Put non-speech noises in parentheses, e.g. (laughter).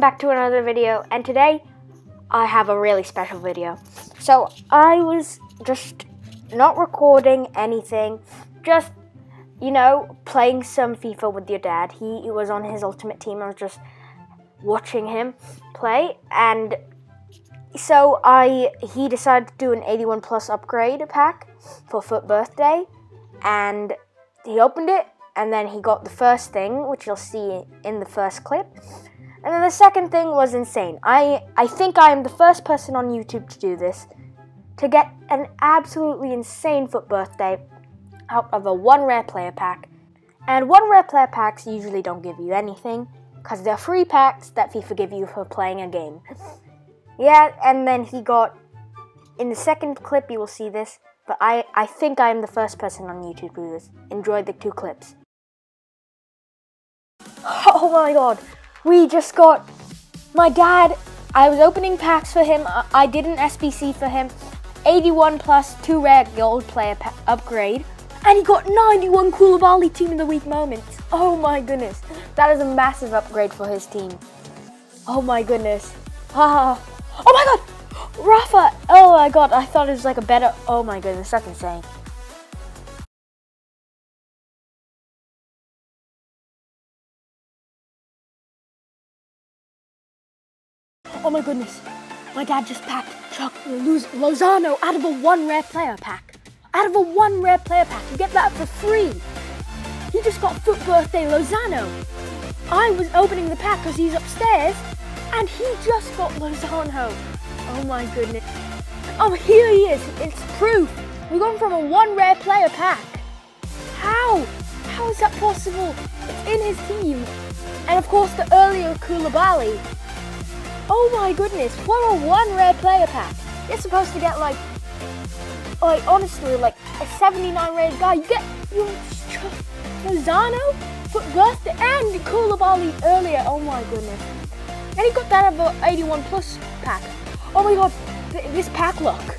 welcome back to another video and today I have a really special video. So I was just not recording anything, just you know, playing some FIFA with your dad. He, he was on his ultimate team. I was just watching him play and so I he decided to do an 81 plus upgrade pack for FUT birthday and he opened it and then he got the first thing which you'll see in the first clip and then the second thing was insane. I, I think I am the first person on YouTube to do this, to get an absolutely insane FUT birthday out of a one rare player pack. And one rare player packs usually don't give you anything, because they're free packs that FIFA give you for playing a game. (laughs) yeah, and then he got, in the second clip you will see this, but I, I think I am the first person on YouTube to do this. Enjoy the two clips. (laughs) Oh my god! We just got my dad. I was opening packs for him. I did an SBC for him. 81 plus two rare gold player upgrade. And he got 91 Koulibaly team of the week moments. Oh my goodness. That is a massive upgrade for his team. Oh my goodness. Ah. Oh my god. Rafa. Oh my god. I thought it was like a better. Oh my goodness. That's insane. Oh my goodness. My dad just packed Chuck Lozano out of a one rare player pack. Out of a one rare player pack. You get that for free. He just got FUT birthday Lozano. I was opening the pack because he's upstairs and he just got Lozano. Oh my goodness. Oh, here he is. It's proof. We've gone from a one rare player pack. How? How is that possible? It's in his team. And of course the earlier Koulibaly Oh my goodness, for a one rare player pack, you're supposed to get like, like honestly, like a 79 rated guy. You get your Lozano birthday and Koulibaly earlier. Oh my goodness. And he got that of an 81 plus pack. Oh my god, this pack luck.